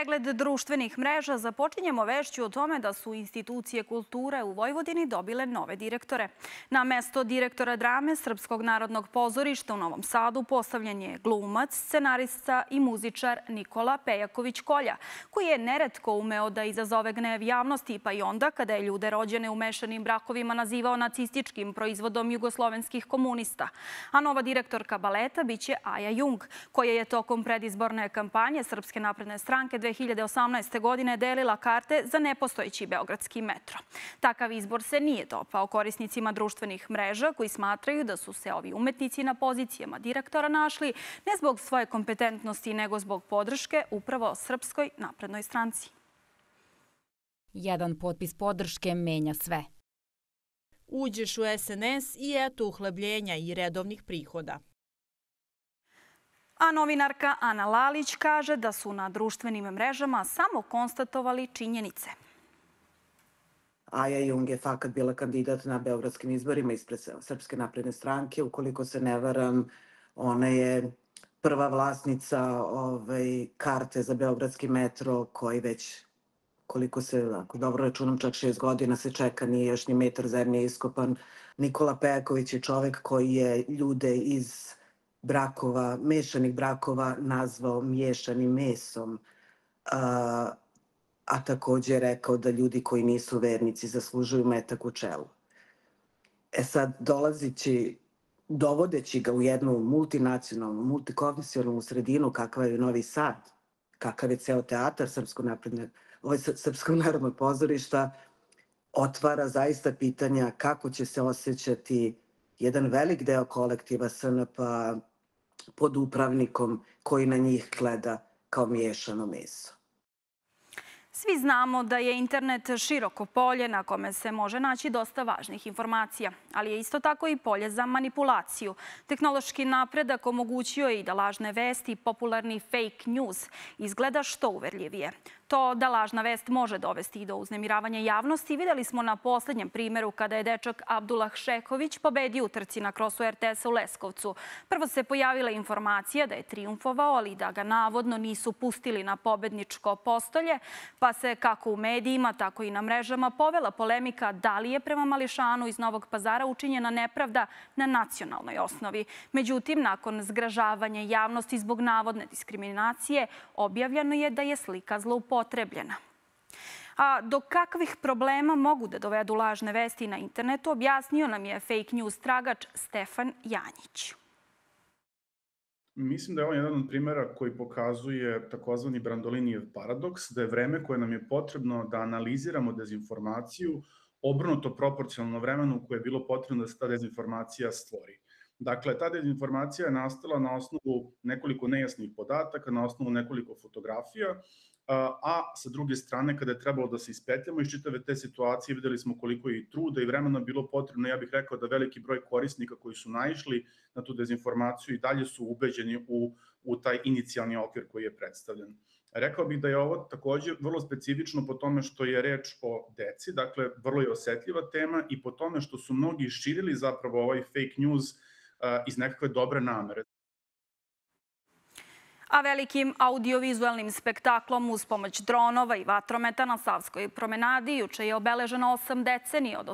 Pregled društvenih mreža započinjemo vešću o tome da su institucije kulture u Vojvodini dobile nove direktore. Na mesto direktora drame Srpskog narodnog pozorišta u Novom Sadu postavljen je glumac, scenarista i muzičar Nikola Pejaković-Kolja, koji je neretko umeo da izazove gnev javnosti, pa i onda kada je ljude rođene u mešanim brakovima nazivao nacističkim proizvodom jugoslovenskih komunista. A nova direktorka baleta biće Aja Jung, koja je tokom predizborne kampanje Srpske napredne stranke 2018. godine delila karte za nepostojeći Beogradski metro. Takav izbor se nije dopao korisnicima društvenih mreža koji smatraju da su se ovi umetnici na pozicijama direktora našli ne zbog svoje kompetentnosti nego zbog podrške upravo Srpskoj naprednoj stranci. Jedan potpis podrške menja sve. Uđeš u SNS i eto uhlebljenja i redovnih prihoda. A novinarka Ana Lalić kaže da su na društvenim mrežama samo konstatovali činjenice. Aja Jung je fakat bila kandidat na beogradskim izborima ispred Srpske napredne stranke. Ukoliko se ne varam, ona je prva vlasnica ovaj, karte za beogradski metro koji već koliko se, ako dobro računam, čak šest godina se čeka, nije još ni metar zemlje iskopan. Nikola Pejaković je čovek koji je ljude iz brakova, mešanih brakova nazvao miješanim mesom, a, a takođe je rekao da ljudi koji nisu vernici zaslužuju metak u čelu. E sad, dolazići, dovodeći ga u jednu multinacionalnu, multikonfesionalnu sredinu kakva je Novi Sad, kakav je ceo teatar Srpskog napredne, ovaj Srpskog narodnog pozorišta, otvara zaista pitanja kako će se osjećati jedan velik deo kolektiva SNP pod upravnikom koji na njih gleda kao miješano meso. Svi znamo da je internet široko polje na kome se može naći dosta važnih informacija, ali je isto tako i polje za manipulaciju. Tehnološki napredak omogućio je i da lažne vesti i popularni fake news izgleda što uverljivije. To da lažna vest može dovesti i do uznemiravanja javnosti videli smo na poslednjem primjeru kada je dečak Abdullah Šeković pobedio u trci na krosu RTS-a u Leskovcu. Prvo se pojavila informacija da je triumfovao, ali da ga navodno nisu pustili na pobedničko postolje, pa se kako u medijima, tako i na mrežama povela polemika da li je prema Mališanu iz Novog pazara učinjena nepravda na nacionalnoj osnovi. Međutim, nakon zgražavanja javnosti zbog navodne diskriminacije, objavljeno je da je slika zloupotrebna zloupotrebljena. A do kakvih problema mogu da dovedu lažne vesti na internetu, objasnio nam je fake news tragač Stefan Janjić. Mislim da je ovo jedan od primjera koji pokazuje takozvani Brandolinijev paradoks, da je vreme koje nam je potrebno da analiziramo dezinformaciju obrnuto proporcionalno vremenu koje je bilo potrebno da se ta dezinformacija stvori. Dakle, ta dezinformacija je nastala na osnovu nekoliko nejasnih podataka, na osnovu nekoliko fotografija, a sa druge strane, kada je trebalo da se ispetljamo iz čitave te situacije, videli smo koliko je i truda i vremena bilo potrebno. Ja bih rekao da veliki broj korisnika koji su naišli na tu dezinformaciju i dalje su ubeđeni u, u taj inicijalni okvir koji je predstavljen. Rekao bih da je ovo takođe vrlo specifično po tome što je reč o deci, dakle vrlo je osetljiva tema i po tome što su mnogi širili zapravo ovaj fake news iz nekakve dobre namere a velikim audiovizualnim spektaklom uz pomoć dronova i vatrometa na Savskoj promenadi juče je obeleženo osam decenije od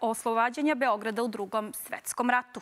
oslobađanja Beograda u drugom svetskom ratu.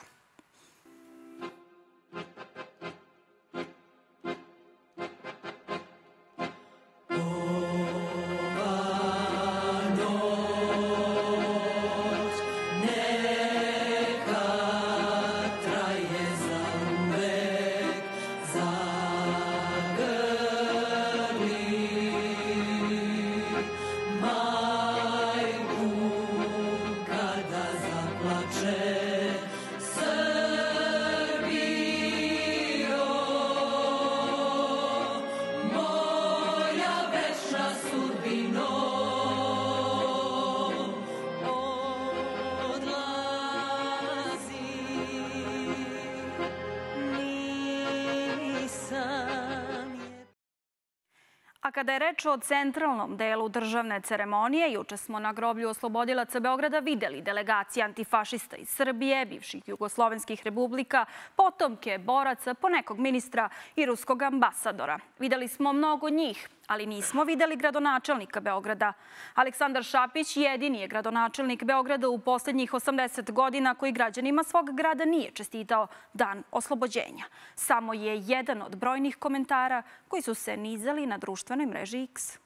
Kada je reč o centralnom delu državne ceremonije, juče smo na groblju oslobodilaca Beograda videli delegacije antifašista iz Srbije, bivših jugoslovenskih republika, potomke, boraca, ponekog ministra i ruskog ambasadora. Videli smo mnogo njih, ali nismo videli gradonačelnika Beograda. Aleksandar Šapić jedini je gradonačelnik Beograda u poslednjih 80 godina koji građanima svog grada nije čestitao dan oslobođenja. Samo je jedan od brojnih komentara koji su se nizali na društvenoj mreži X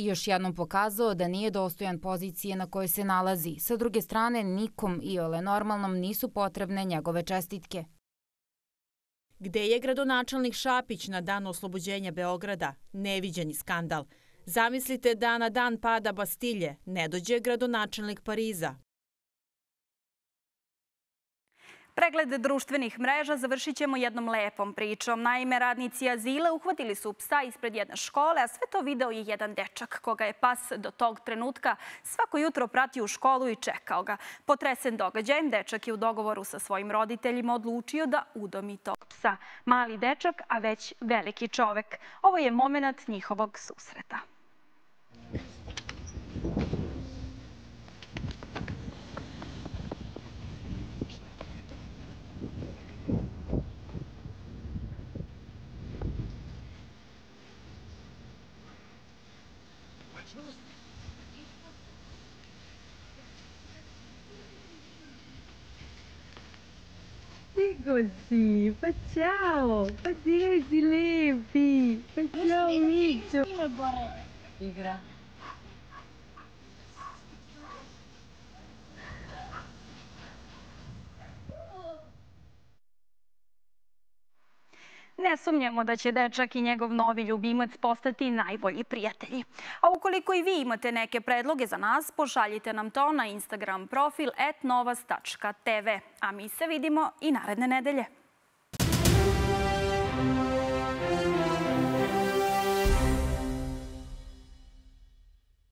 i još jednom pokazao da nije dostojan pozicije na kojoj se nalazi. Sa druge strane, nikom i ole normalnom nisu potrebne njegove čestitke. Gde je gradonačelnik Šapić na dan oslobođenja Beograda? Neviđeni skandal. Zamislite da na dan pada Bastilje ne dođe gradonačelnik Pariza. Pregled društvenih mreža završit ćemo jednom lepom pričom. Naime, radnici azile uhvatili su psa ispred jedne škole, a sve to video je jedan dečak koga je pas do tog trenutka svako jutro pratio u školu i čekao ga. Potresen događajem, dečak je u dogovoru sa svojim roditeljima odlučio da udomi tog psa. Mali dečak, a već veliki čovek. Ovo je moment njihovog susreta. E così, facciamo, facciamo i silebi, facciamo Miccio. Grazie. Ne sumnjamo da će dečak i njegov novi ljubimac postati najbolji prijatelji. A ukoliko i vi imate neke predloge za nas, pošaljite nam to na Instagram profil etnovas.tv. A mi se vidimo i naredne nedelje.